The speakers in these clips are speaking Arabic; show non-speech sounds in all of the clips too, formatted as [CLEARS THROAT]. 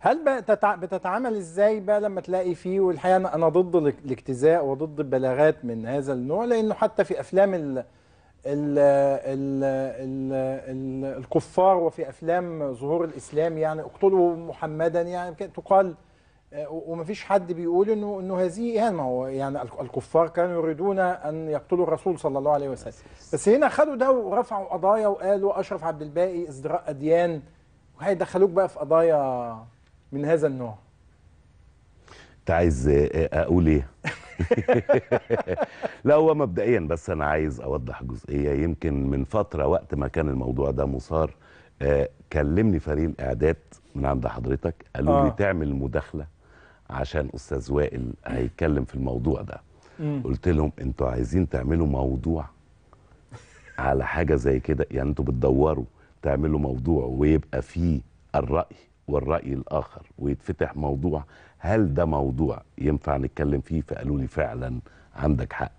هل. بتتعامل إزاي بقى لما تلاقي فيه والحقيقة أنا ضد الاجتزاء وضد البلاغات من هذا النوع لأنه حتى في أفلام ال... ال... ال... ال... ال... الكفار وفي أفلام ظهور الإسلام يعني اقتلوا محمدا يعني تقال آه، ومفيش حد بيقول انه إنه هذه إهانة هو يعني الك- الكفار كانوا يريدون أن يقتلوا الرسول صلى الله عليه وسلم بس هنا خدوا ده ورفعوا قضايا وقالوا أشرف عبد الباقي ازدراء أديان وهيدخلوك بقى في قضايا من هذا النوع. انت عايز آه، أقول إيه؟ [LAUGHS] لا هو مبدئيا بس أنا عايز أوضح جزئية. يمكن من فترة وقت ما كان الموضوع ده مثار آه، كلمني فريق الإعداد من عند حضرتك قالوا آه. لي تعمل مداخلة عشان أستاذ وائل هيتكلم في الموضوع ده. قلت لهم أنتوا عايزين تعملوا موضوع على حاجة زي كده؟ يعني أنتوا بتدوروا تعملوا موضوع ويبقى فيه الرأي والرأي الآخر ويتفتح موضوع. هل ده موضوع ينفع نتكلم فيه؟ فقالوا لي فعلا عندك حق.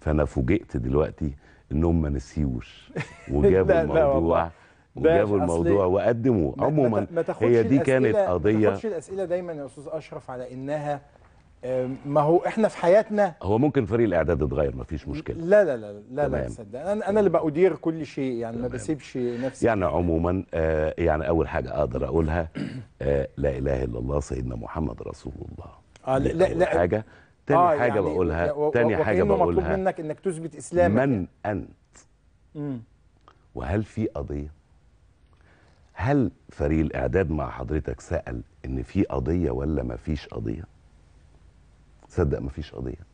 فأنا فوجئت دلوقتي انهم ما نسيوش. [LAUGHS] وجابوا. الموضوع وجابوا الموضوع وقدموه. ما- عموما هي دي كانت الأسئلة- ما تاخدش الأسئلة دايما يا أستاذ أشرف على إنها آم، ما هو إحنا في حياتنا هو ممكن فريق الإعداد يتغير مفيش مشكلة. لا لا لا لا لا. تصدق. أنا أنا اللي بأدير كل شيء يعني ما. بسيبش نفسي. يعني عموما آه يعني أول حاجة أقدر أقولها آه لا إله إلا الله سيدنا محمد رسول الله. آه لا أول لا حاجة. تاني آه، حاجة يعني بقولها و- تاني حاجة وكأنه مطلوب بقولها منك إنك تثبت إسلامك. من أنت. مم. وهل في قضية؟ هل فريق الإعداد مع حضرتك سأل إن في قضية ولا ما فيش قضية؟ صدق ما فيش قضية.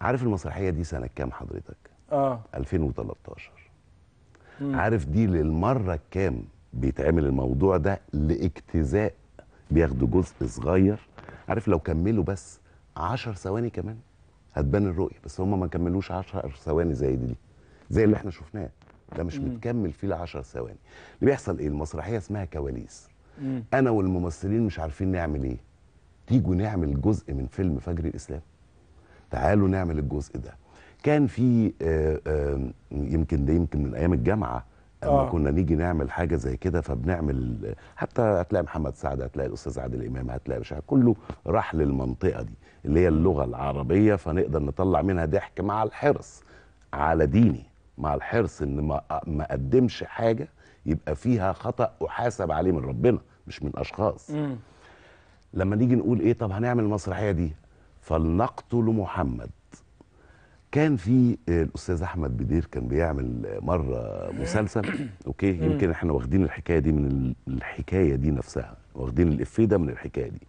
عارف المسرحية دي سنة كام حضرتك؟ آه. 2013 مم. عارف دي للمرة الكام بيتعمل الموضوع ده لاجتزاء بياخدوا جزء صغير؟ عارف لو كملوا بس 10 ثواني كمان هتبان الرؤية بس هم ما كملوش 10 ثواني زي دي زي اللي إحنا شفناه. ده مش مم. متكمل فيه ل 10 ثواني. اللي بيحصل إيه؟ المسرحية اسمها كواليس. مم. أنا والممثلين مش عارفين نعمل إيه. تيجوا نعمل جزء من فيلم فجر الإسلام تعالوا نعمل الجزء ده كان في آه، آه، يمكن ده يمكن من أيام الجامعة لما آه. كنا نيجي نعمل حاجة زي كده فبنعمل حتى هتلاقي محمد سعد هتلاقي الأستاذ عادل إمام هتلاقي مش عارف، كله راح للمنطقة دي اللي هي اللغة العربية فنقدر نطلع منها ضحك مع الحرص على ديني مع الحرص إن ما ما أقدمش حاجة يبقى فيها خطأ أحاسب عليه من ربنا مش من أشخاص. لما نيجي نقول إيه طب هنعمل المسرحية دي؟ فلنقتل محمد. كان في آه، الأستاذ أحمد بدير كان بيعمل آه، مرة مسلسل. [COUGHS] أوكي؟ يمكن إحنا واخدين الحكاية دي من ال- الحكاية دي نفسها. واخدين الافيه ده من الحكاية دي.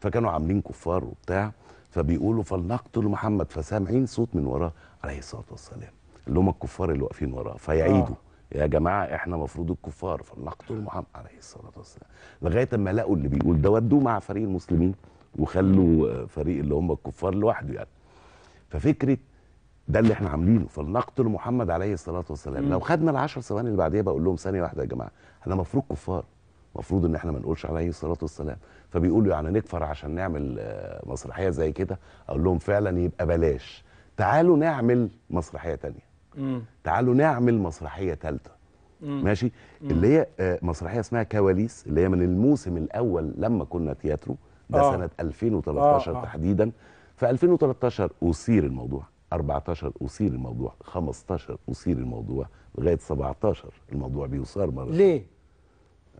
فكانوا عاملين كفار وبتاع. فبيقولوا فلنقتل محمد. فسامعين صوت من وراه عليه الصلاة والسلام اللي هم الكفار اللي واقفين وراه فيعيدوا. يا جماعة إحنا مفروض الكفار فلنقتل محمد عليه الصلاة والسلام. لغاية أما لقوا اللي بيقول ده ودوه مع فريق المسلمين وخلوا فريق اللي هم الكفار لوحده يعني. ففكرة ده اللي إحنا عاملينه فلنقتل محمد عليه الصلاة والسلام. مم. لو خدنا العشر ثواني اللي بعديها بقول لهم ثانية واحدة يا جماعة إحنا المفروض كفار. المفروض إن إحنا ما نقولش عليه الصلاة والسلام. فبيقولوا يعني نكفر عشان نعمل آه، مسرحية زي كده. أقول لهم فعلا يبقى بلاش. تعالوا نعمل مسرحية تانية. مم. تعالوا نعمل مسرحية ثالثه مم. ماشي اللي هي آه، مسرحية اسمها كواليس اللي هي من الموسم الأول لما كنا تياترو ده آه. سنة 2013 آه، آه. تحديدا في 2013 أثير الموضوع 14 أثير الموضوع 15 أثير الموضوع لغاية 17 الموضوع بيثار مرة ليه؟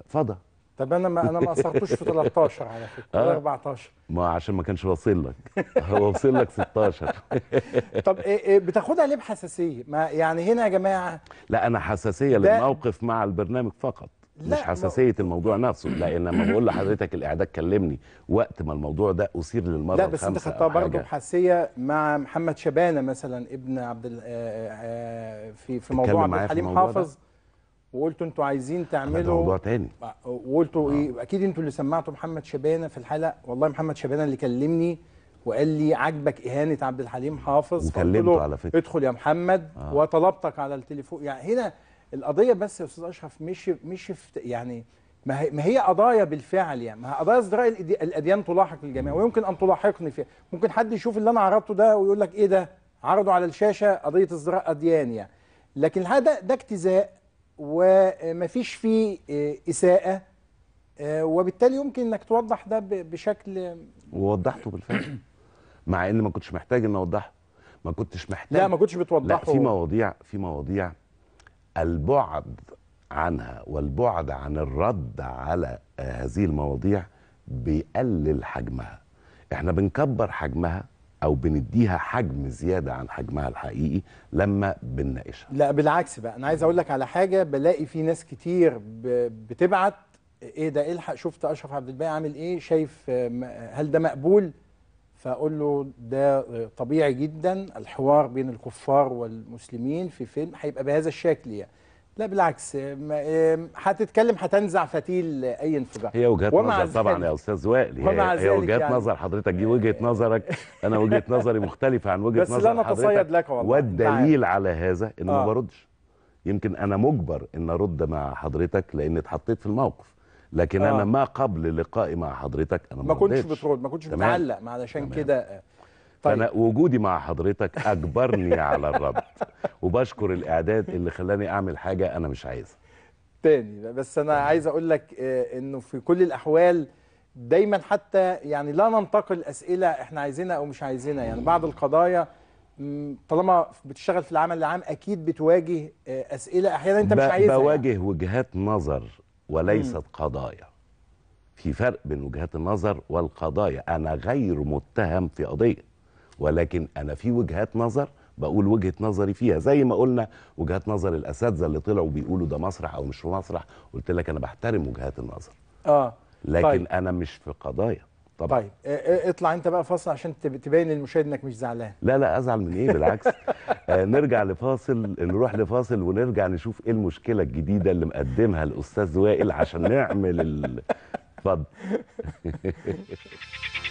فضى طب أنا ما أنا ما أثرتوش في 13 على فكرة آه. ولا 14 ما عشان ما كانش واصل لك [LAUGHS] هو وصل لك 16 [LAUGHS] طب إيه إيه بتاخدها ليه بحساسية؟ ما يعني هنا يا جماعة لا أنا حساسية للموقف مع البرنامج فقط لا، مش حساسية الموضوع نفسه لأن لما بقول لحضرتك الإعداد كلمني وقت ما الموضوع ده أثير للمرة لا بس أنت خدتها برضه. بحساسية مع محمد شبانة مثلا ابن عبد آه، آه، في في موضوع عبد الحليم الموضوع ده؟ وقلتوا أنتوا عايزين ده موضوع تعملوا تاني وقلتوا إيه أكيد أنتوا اللي سمعتوا محمد شبانة في الحلقة. والله محمد شبانة اللي كلمني وقال لي عجبك إهانة عبد الحليم حافظ. وكلمته على فكرة. ادخل يا محمد آه. وطلبتك على التليفون. يعني هنا القضية بس يا أستاذ أشرف مش مش يعني ما هي, ما هي قضايا بالفعل يعني. ما هي قضايا ازدراء الأديان تلاحق الجميع ويمكن أن تلاحقني فيها. ممكن حد يشوف اللي أنا عرضته ده ويقول لك إيه ده؟ عرضوا على الشاشة قضية ازدراء أديان يعني. لكن هذا ده اجتزاء ومفيش فيه آه، إساءة آه، وبالتالي يمكن إنك توضح ده بشكل ووضحته بالفعل. [CLEARS THROAT] مع إن ما كنتش محتاج إن أوضحه. ما كنتش محتاج. لا ما كنتش لا بتوضحه في مواضيع في مواضيع البعد عنها والبعد عن الرد على آه، هذه المواضيع بيقلل حجمها. إحنا بنكبر حجمها أو بنديها حجم زيادة عن حجمها الحقيقي لما بنناقشها. لا بالعكس بقى. أنا عايز أقول لك على حاجة بلاقي في ناس كتير بتبعت إيه ده الحق شفت أشرف عبد الباقي عامل إيه؟ شايف هل ده مقبول؟ فأقول له ده طبيعي جدا الحوار بين الكفار والمسلمين في فيلم هيبقى بهذا الشكل يعني. لا بالعكس ما- هتتكلم هتنزع فتيل أي انفجار هي وجهات نظر طبعا يا أستاذ وائل هي, هي وجهات يعني- نظر حضرتك دي وجهة [LAUGHS] نظرك أنا وجهة نظري مختلفة عن وجهة بس نظر لا حضرتك نتصيد لك والله. والدليل على هذا إن ما آه. بردش يمكن أنا مجبر إن أرد مع حضرتك لأن اتحطيت في الموقف لكن آه. أنا ما قبل لقائي مع حضرتك أنا ما كنتش ردتش. بترد ما كنتش. بتعلق ما علشان. كده آه، فأنا وجودي مع حضرتك أجبرني على الرد وبشكر الإعداد اللي خلاني أعمل حاجة أنا مش عايزها. تاني بس أنا عايز أقول لك آه، إنه في كل الأحوال دايما حتى يعني لا ننتقل أسئلة إحنا عايزينها أو مش عايزينها. يعني بعض القضايا طالما بتشتغل في العمل العام أكيد بتواجه آه، أسئلة. أحيانا أنت مش عايزها يعني. بواجه وجهات نظر وليست قضايا. في فرق بين وجهات النظر والقضايا. أنا غير متهم في قضية. ولكن أنا في وجهات نظر بقول وجهة نظري فيها. زي ما قلنا وجهات نظر الأساتذة اللي طلعوا بيقولوا ده مسرح أو مش مسرح قلت لك أنا بحترم وجهات النظر. آه. لكن طيب. أنا مش في قضايا. طبعا. طيب. آه، آه، اطلع أنت بقى فاصل عشان تب- تبين للمشاهد إنك مش زعلان. لا لا أزعل من إيه؟ بالعكس. آه نرجع لفاصل نروح لفاصل ونرجع نشوف إيه المشكلة الجديدة اللي مقدمها الأستاذ وائل عشان نعمل ال- اتفضل. [LAUGHS]